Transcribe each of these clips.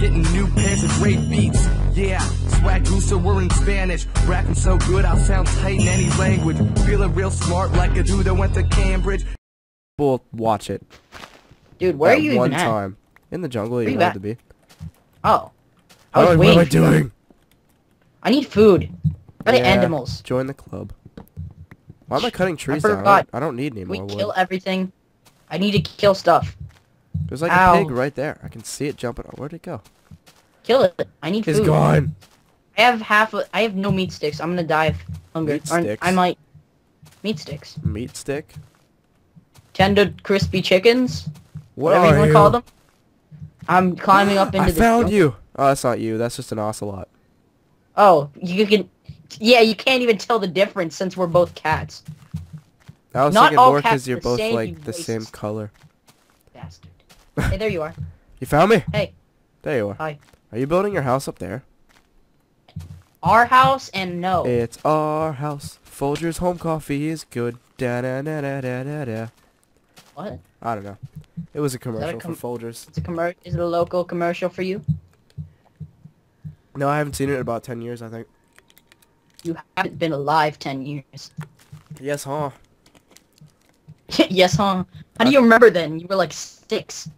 getting new pairs of great beats. Yeah, swag Gusa, we're in Spanish. Rapping so good, I'll sound tight in any language. Feeling real smart like a dude that went to Cambridge. We'll watch it. Dude, where that are you one even at? time. In the jungle, Where you you wanted to be. Oh. I was Oh, what waiting am I doing? I need food. What are Yeah, animals? Join the club. Why am I cutting trees down? I forgot. don't, I don't need any We more wood. kill everything. I need to kill stuff. There's like Ow. a pig right there. I can see it jumping. Where'd it go? Kill it. I need It's food. It's gone. I have half. A, I have no meat sticks. I'm gonna die of hunger. Meat Or sticks? I might. Meat sticks. Meat stick. Tender crispy chickens. What whatever are you want to call them. I'm climbing up into I the. found jungle. you. Oh, that's not you. That's just an ocelot. Oh, you can. Yeah, you can't even tell the difference since we're both cats. I was Not thinking all more cats because you're the both same, you like the same color. Bastard. Hey, there you are. You found me? Hey, There you are. hi. Are you building your house up there? Our house and no. It's our house. Folger's home coffee is good. Da da da da da da da. what? I don't know. It was a commercial com- for Folgers. It's a commer- Is it a local commercial for you? No, I haven't seen it in about 10 years, I think. You haven't been alive ten years. Yes, huh? yes, huh? How do you remember then? You were like six.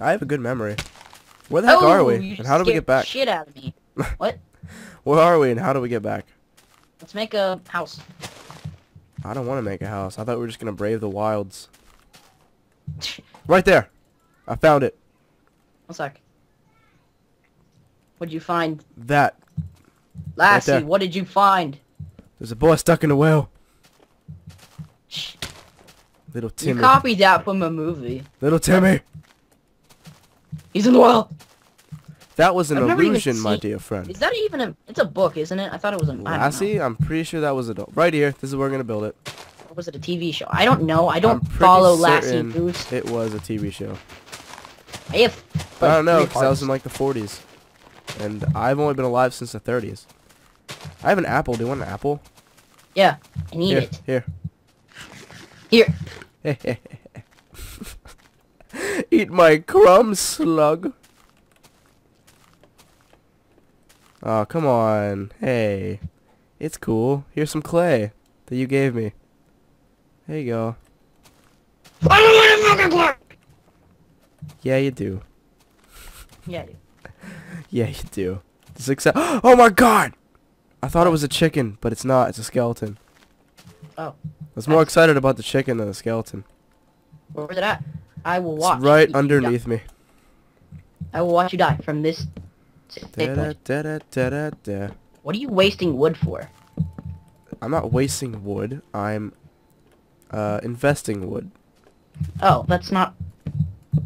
I have a good memory. Where the heck oh, are Oh, we? And how do we get back? Shit out of me. what? Where are we and how do we get back? Let's make a house. I don't want to make a house. I thought we were just going to brave the wilds. Right there. I found it. One sec. What'd you find? That. Lassie, there. what did you find? There's a boy stuck in a well. Shh. Little You Timmy. copied that from a movie. Little Timmy. He's in the well. That was an I've never even illusion, my dear friend. Is that even a? It's a book, isn't it? I thought it was. I don't. Lassie, I'm pretty sure that was adult. Right here. This is where we're going to build it. Or was it a TV show? I don't know. I don't follow Lassie Goose. It was a TV show. I have. I don't know, because that was in like the 40s. And I've only been alive since the 30s. I have an apple. Do you want an apple? Yeah, I need here, it. here. Here. Eat my crumbs, slug. Oh, come on. Hey. It's cool. Here's some clay that you gave me. There you go. I don't want a fucking clock. Yeah, you do. Yeah, dude. Yeah, you do. This accept- oh my god! I thought it was a chicken, but it's not. It's a skeleton. Oh, I was more excited about the chicken than the skeleton. where's it at? I will It's watch. right you die. underneath me. I will watch you die from this. Da da da da da da. What are you wasting wood for? I'm not wasting wood. I'm uh investing wood. Oh, that's not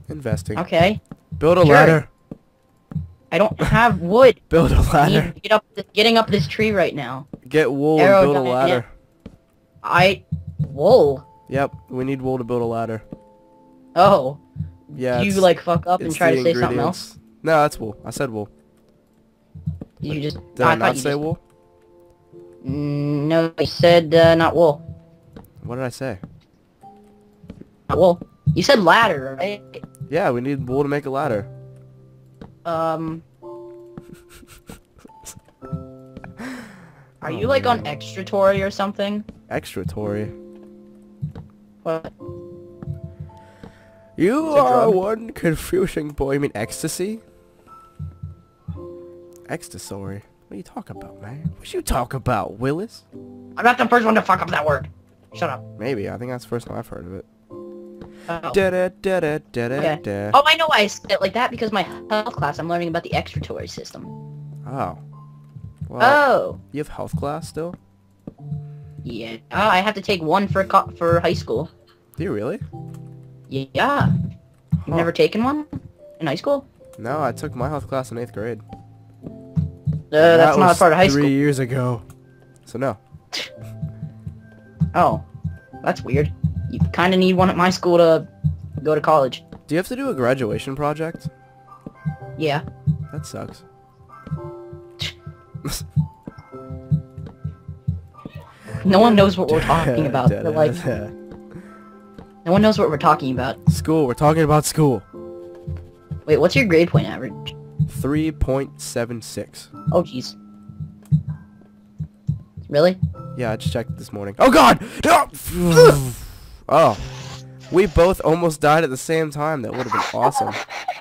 Investing. okay. Build a Sure. ladder. I don't have wood. Build a ladder. get up, getting up this tree right now. Get wool Arrow and build a it. ladder. I wool. Yep, we need wool to build a ladder. Oh, Yeah. you like fuck up and try to say something else? No, that's wool. I said wool. You just Did I, thought not say just- wool? Mm, No, I said uh, not wool. What did I say? Not wool. You said ladder, right? Yeah, we need wool to make a ladder. Um. Are you Oh, like on extratory or something? Extra Tory. What? You are drug. one confusing boy. You mean ecstasy? Ecstasy. What are you talking about, man? What you talk about, Willis? I'm not the first one to fuck up that word. Shut up. Maybe. I think that's the first time I've heard of it. Oh. Da da da da da da Okay. Oh, I know why I said it like that because my health class, I'm learning about the excretory system. Oh. Well, oh. you have health class still? Yeah. Oh, I have to take one for co- for high school. Do you really? Yeah. You've Huh. never taken one in high school? No, I took my health class in eighth grade. Uh, that's That not a was part of high three school. years ago. So no. Oh, that's weird. You kind of need one at my school to go to college. Do you have to do a graduation project? Yeah. That sucks. No one knows what we're talking about. They're like, no one knows what we're talking about. school. We're talking about school. Wait, what's your grade point average? 3.76. Oh, jeez. Really? Yeah, I just checked this morning. Oh god! Oh. We both almost died at the same time. That would have been awesome.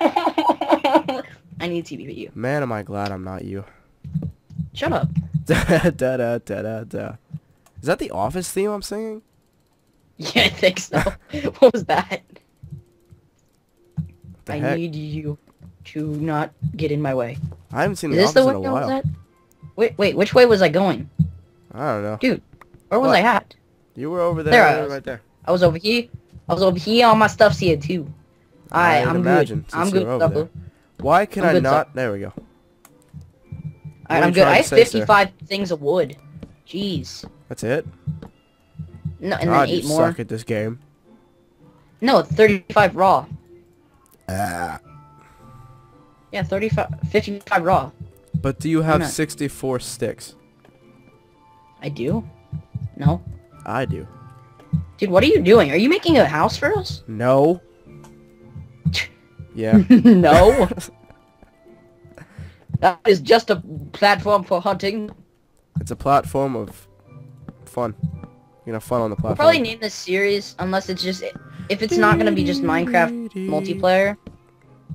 I need TBU. Man, am I glad I'm not you. Shut up. da, da, da, da, da, da. Is that the Office theme I'm singing? Yeah, I think so. what was that? I heck? need you to not get in my way. I haven't seen Is the this the in way a I was while. at? Wait, wait, which way was I going? I don't know. Dude, where was What? I at? You were over there, There I right, was. right there. I was over here. I was over here. All my stuff's here too. Alright, I'd I'm imagine, good. I'm good. Why can I'm I not? There we go. Alright, I'm good. I have say, sir? 55 things of wood. Jeez. That's it? No, and God, then you more. suck at this game. No, 35 raw. Ah. Yeah, 35, 55 raw. But do you have 64 sticks? I do? No. I do. Dude, what are you doing? Are you making a house for us? No. Yeah. no. that is just a platform for hunting. it's a platform of fun. You know, fun on the We'll platform. probably name this series unless it's just if it's not gonna be just Minecraft multiplayer,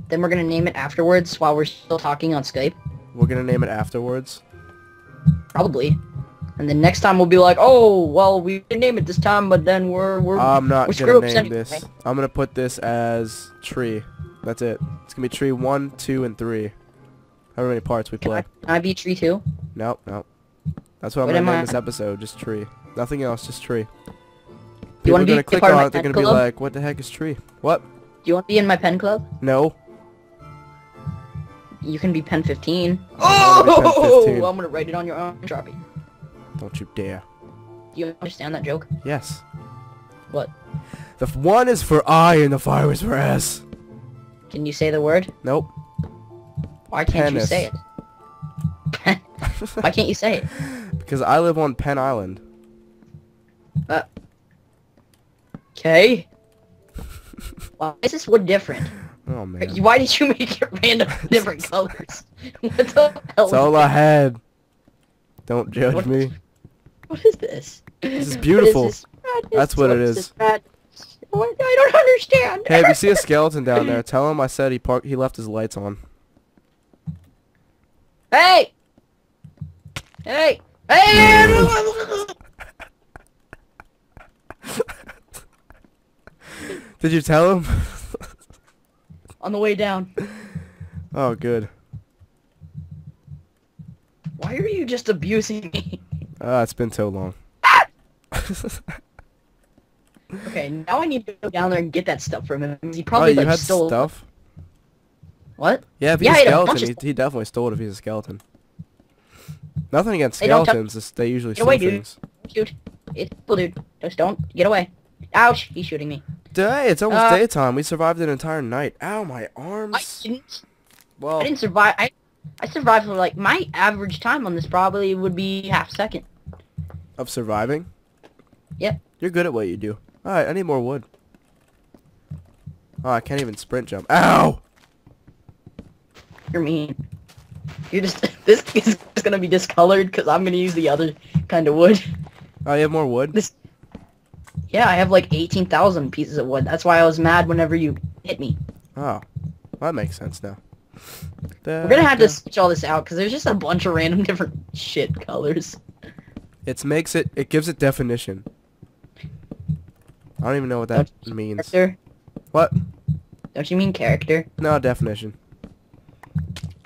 then we're gonna name it afterwards while we're still talking on Skype. We're gonna name it afterwards. Probably. And then next time we'll be like, oh, well, we didn't name it this time, but then we're we're I'm not we're gonna name anyway. this. I'm gonna put this as tree. That's it. It's gonna be tree one, two, and three. However many parts we Can I, play. can I be tree two? Nope, nope. That's what I'm What gonna am name I? this episode. Just tree. Nothing else. Just tree. you People are be gonna click on it. They're gonna be like, "What the heck is tree? What? Do you want to be in my pen club? No." You can be pen 15. I pen Oh, 15. I'm gonna write it on your own Sharpie. Don't you dare. Do you understand that joke? Yes. What? The f- one is for I and the fire is for S. Can you say the word? Nope. Why can't you say it? Why can't you say it? because I live on Penn Island. Uh. Okay. Why is this wood different? Oh man. Why did you make it random different colors? What the hell? It's all I had. Don't judge What- me. What is this? This is beautiful. What is this? That's what it What's is. What? I don't understand. Hey, if you see a skeleton down there, tell him I said he parked. He left his lights on. Hey! Hey! Hey! Did you tell him? On the way down. oh, good. Why are you just abusing me? Ah, it's been so long. Okay, now I need to go down there and get that stuff from him. He probably oh, probably you like had stole stuff? What? Yeah, if he's Yeah, a I had a skeleton, he, he definitely stole it if he's a skeleton. Nothing against skeletons, just they usually Get away, dude. things. Shoot. It's cool, dude. Just don't get away. Ouch! He's shooting me. Hey, it's almost Uh, daytime. We survived an entire night. Ow, my arms. I didn't. Well, I didn't survive. I I survived for like my average time on this probably would be half second. of surviving? Yep. You're good at what you do. Alright, I need more wood. Oh, I can't even sprint jump. Ow! You're mean. You're just this is just gonna be discolored because I'm gonna use the other kind of wood. Oh, you have more wood? This. Yeah, I have like eighteen thousand pieces of wood. That's why I was mad whenever you hit me. Oh, that makes sense now. We're gonna have to switch all this out because there's just a bunch of random different shit colors. It makes it. It gives it definition. I don't even know what that Don't means. Character? What? Don't you mean character? No definition.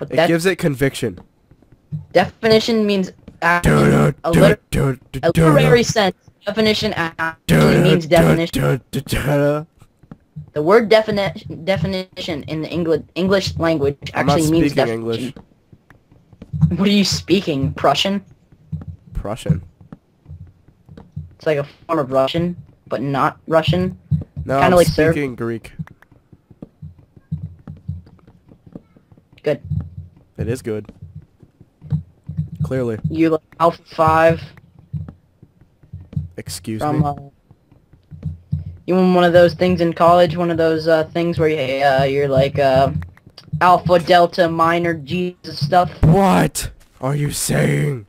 But It gives it conviction. definition means actually a, literary sense. Definition actually means definition. The word defini- definition in the English English language actually means definition. English. What are you speaking? Prussian? Prussian. It's like a form of Russian, but not Russian. No, Kinda I'm like speaking Greek. Good. It is good. Clearly. You like Alpha Five Excuse from me. uh, you in one of those things in college, one of those uh, things where you, uh, you're like uh, alpha, delta, minor, Jesus stuff. What are you saying?